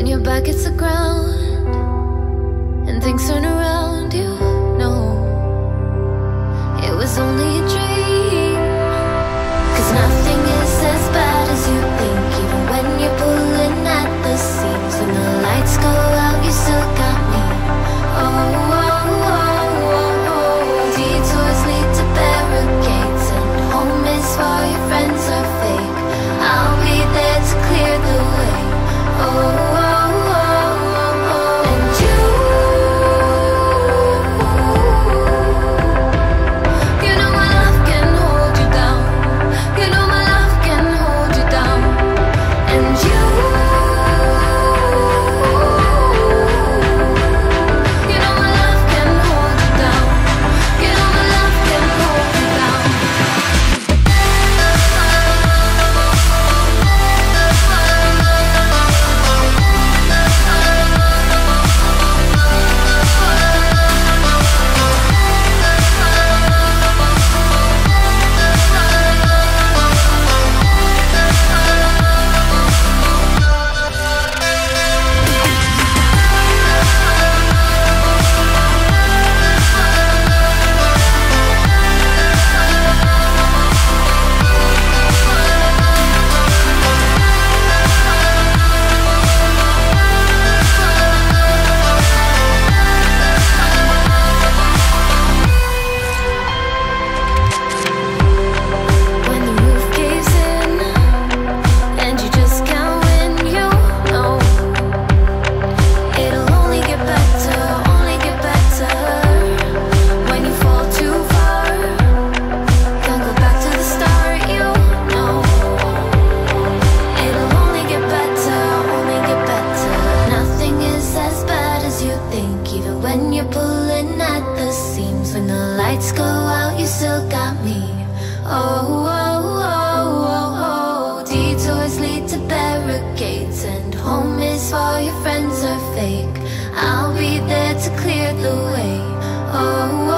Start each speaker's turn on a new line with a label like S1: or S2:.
S1: When your back hits the ground and things turn around. think Even when you're pulling at the seams When the lights go out, you still got me. Oh, oh, oh, oh, oh. Detours lead to barricades And home is for your friends are fake. I'll be there to clear the way. Oh,